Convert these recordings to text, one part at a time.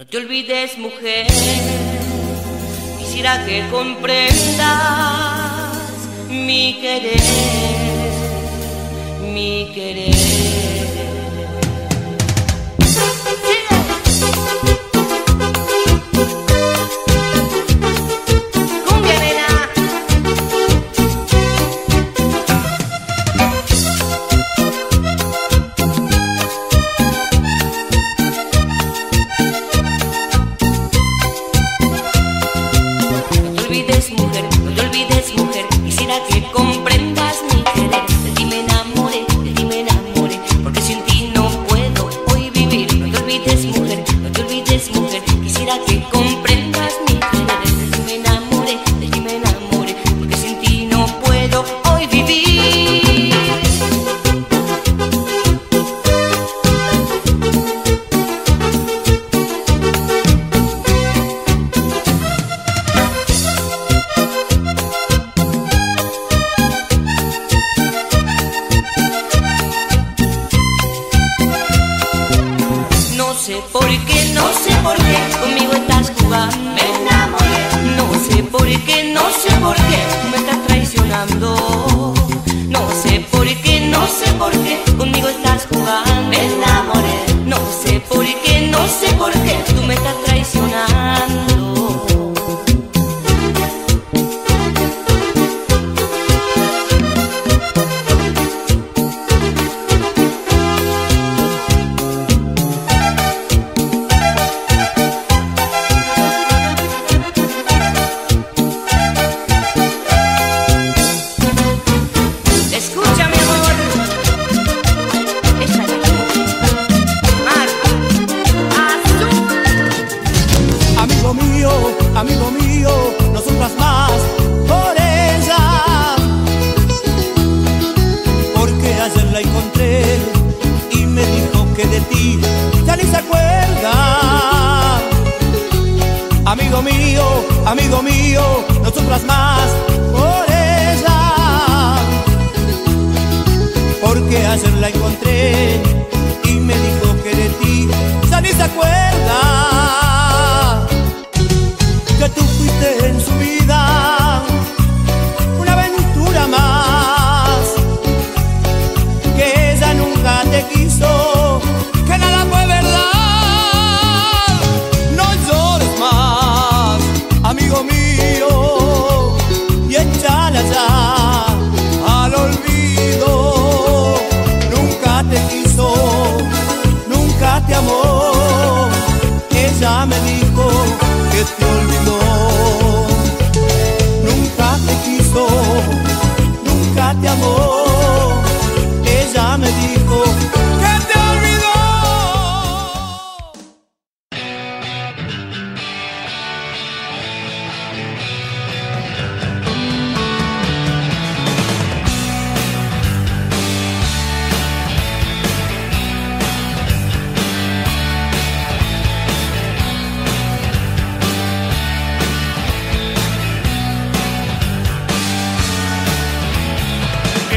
No te olvides, mujer, quisiera que comprendas mi querer, mi querer. Amigo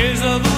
days of